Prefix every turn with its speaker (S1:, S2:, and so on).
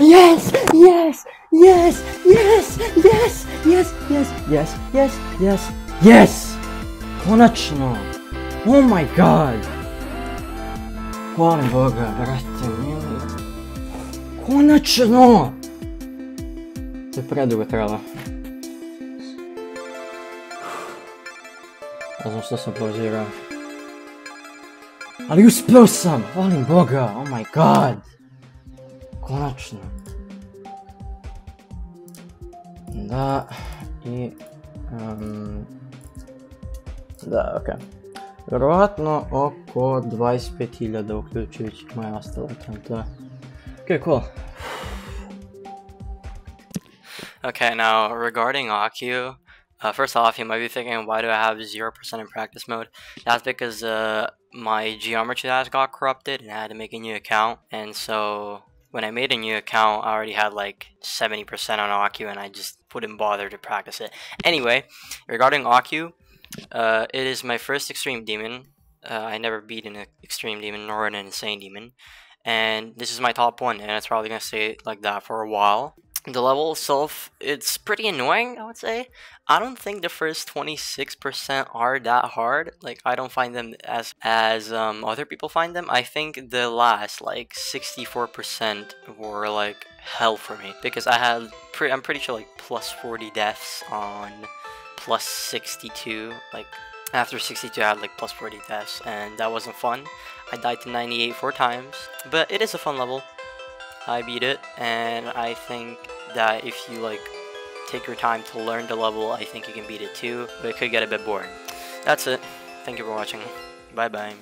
S1: Yes! Yes! Yes! Yes! Yes! Yes! Yes! Yes! Yes! Yes! Yes! Konačno! Oh my god! Hvala Boga, brate mili. Konačno! To je predugo trebalo. Ne znam što sam pauzirao. Ali uspio sam! Boga! Oh my god! Konačno. Da, i... Da, okej. Vjerovatno oko 25.000 uključujući moje ostale. Okay, cool.
S2: Okay, now regarding Acu, uh, first off, you might be thinking, why do I have 0% in practice mode? That's because uh, my geometry has got corrupted and I had to make a new account. And so when I made a new account, I already had like 70% on Acu and I just wouldn't bother to practice it. Anyway, regarding Acu, uh, it is my first extreme demon. Uh, I never beat an extreme demon nor an insane demon. And this is my top one, and it's probably going to stay like that for a while. The level itself, it's pretty annoying, I would say. I don't think the first 26% are that hard. Like, I don't find them as as um, other people find them. I think the last, like, 64% were, like, hell for me. Because I had, pre I'm pretty sure, like, plus 40 deaths on plus 62. Like, after 62, I had, like, plus 40 deaths. And that wasn't fun. I died to 98 four times. But it is a fun level. I beat it, and I think that if you like take your time to learn the level, I think you can beat it too, but it could get a bit boring. That's it. Thank you for watching. Bye bye.